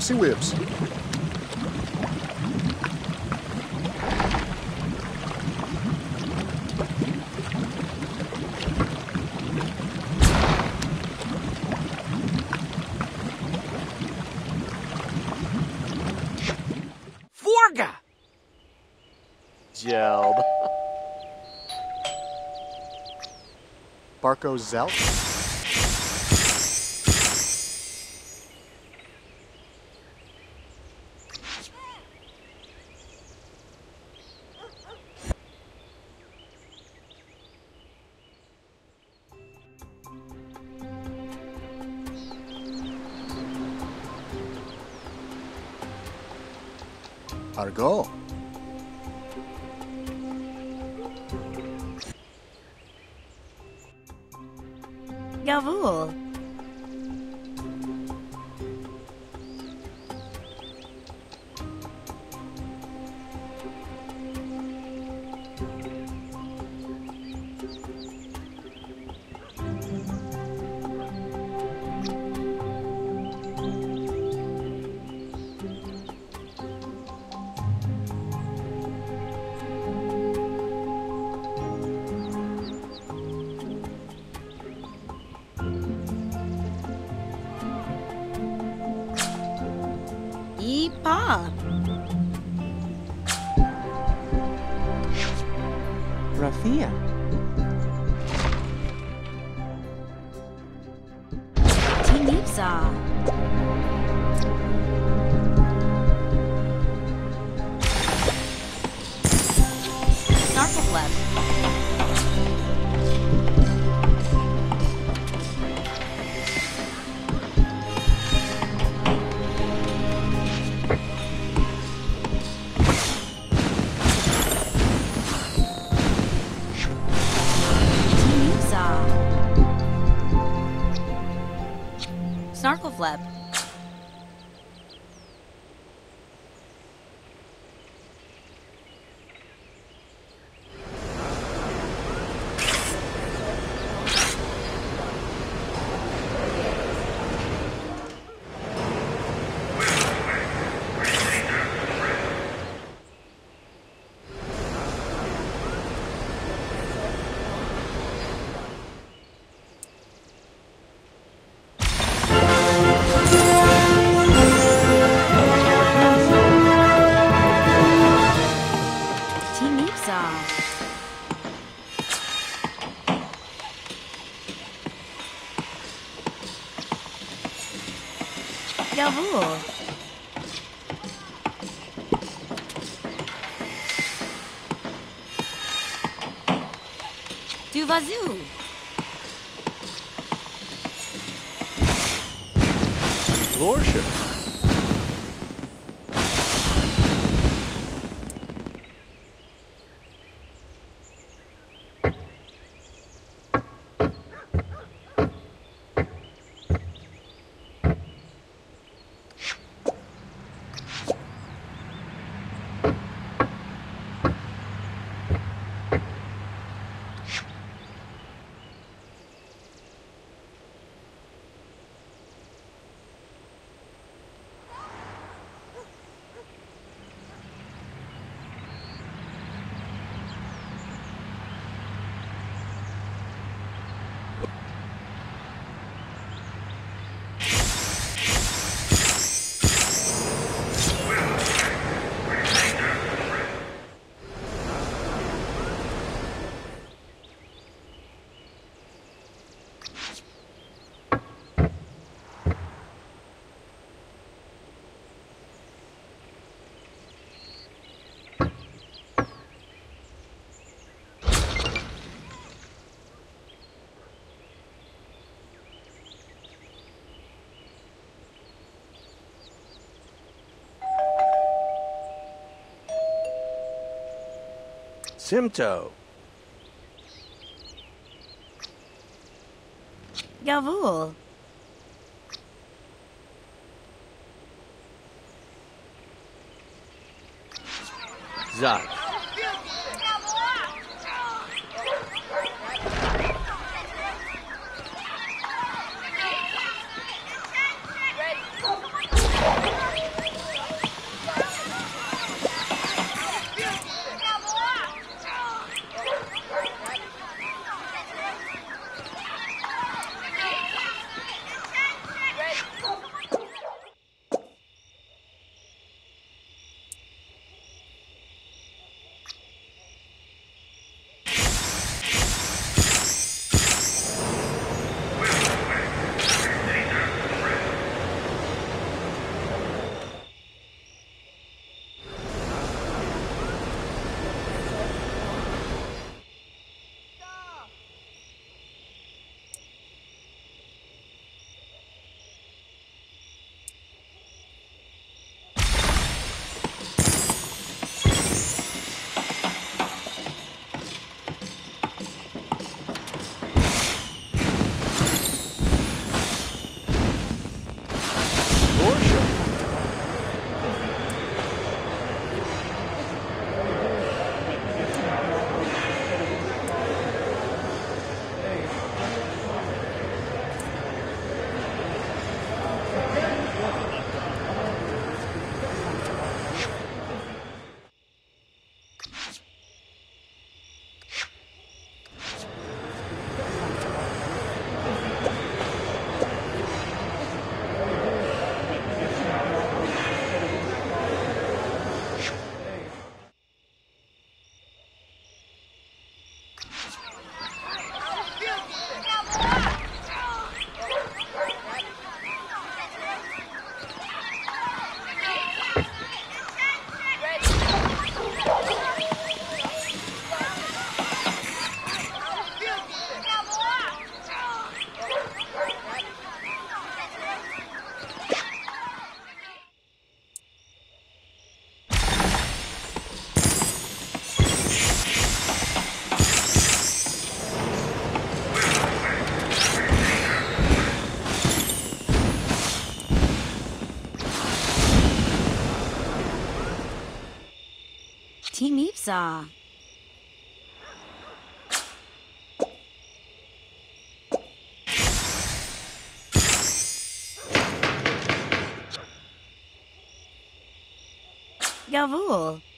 Mostly whibs. Forga! Gelb. Barco Zelt. Argo. Jawohl. Snarkleflep. Já voou. Tu vazio. Lordship. Simto. Jawohl. Zat. Gavul.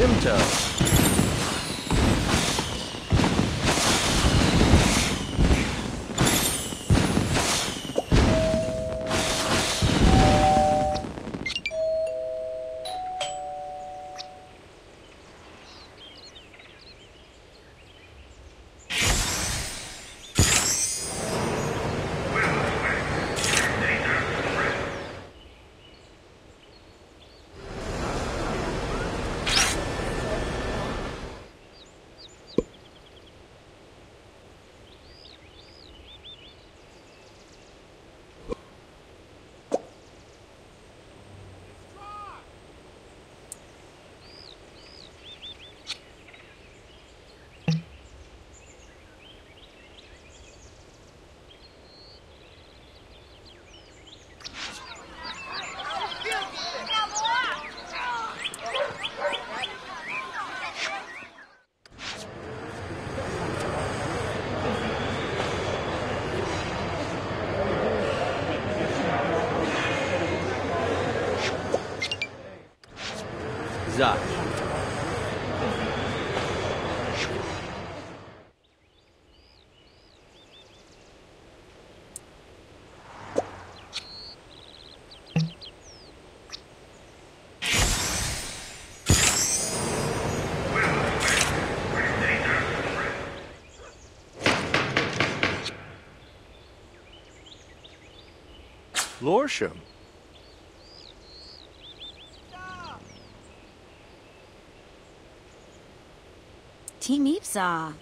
Simto. Zach. Lorsham. Teamipsa.